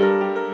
Música